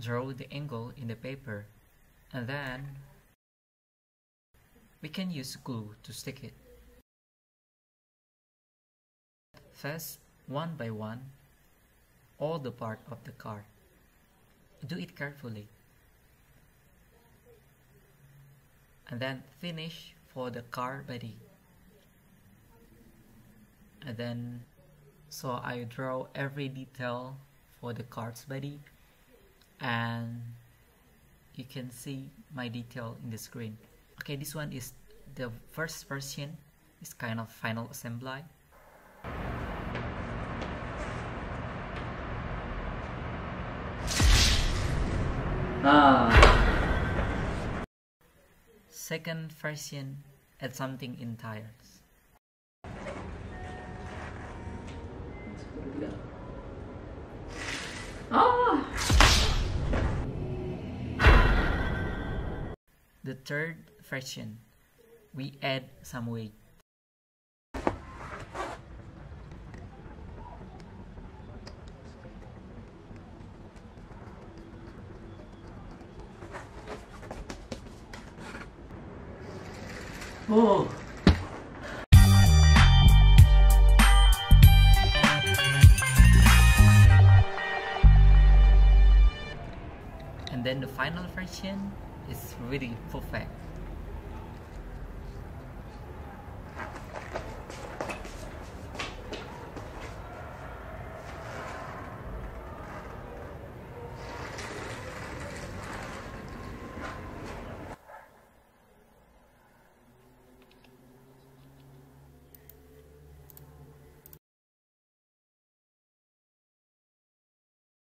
draw the angle in the paper and then we can use glue to stick it. First, one by one, all the part of the card. Do it carefully. And then finish for the car body. And then, so I draw every detail for the car's body and you can see my detail in the screen. Okay this one is the first version. Is kind of final assembly. Ah. Second version add something in tires ah The third version, we add some weight. Oh! And then the final version is really perfect.